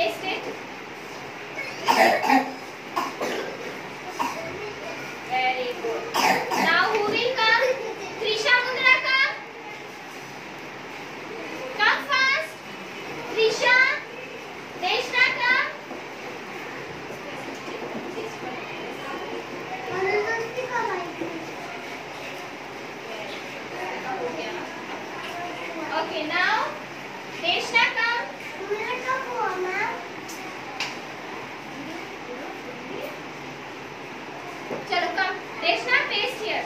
paste it चलो कम देखना paste किया